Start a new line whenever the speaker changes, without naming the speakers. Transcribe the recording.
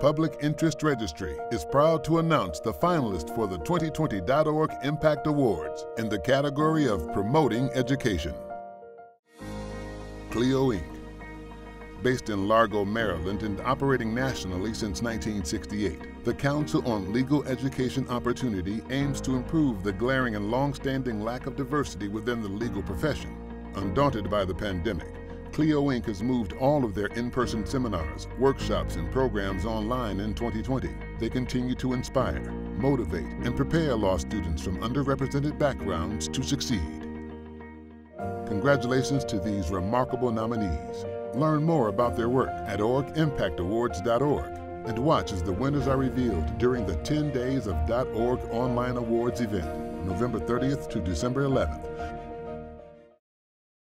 Public Interest Registry is proud to announce the finalist for the 2020.org Impact Awards in the category of Promoting Education. CLEO Inc. Based in Largo, Maryland and operating nationally since 1968, the Council on Legal Education Opportunity aims to improve the glaring and long-standing lack of diversity within the legal profession. Undaunted by the pandemic, CLEO Inc. has moved all of their in-person seminars, workshops, and programs online in 2020. They continue to inspire, motivate, and prepare law students from underrepresented backgrounds to succeed. Congratulations to these remarkable nominees. Learn more about their work at orgimpactawards.org and watch as the winners are revealed during the 10 Days of .org Online Awards event, November 30th to December 11th.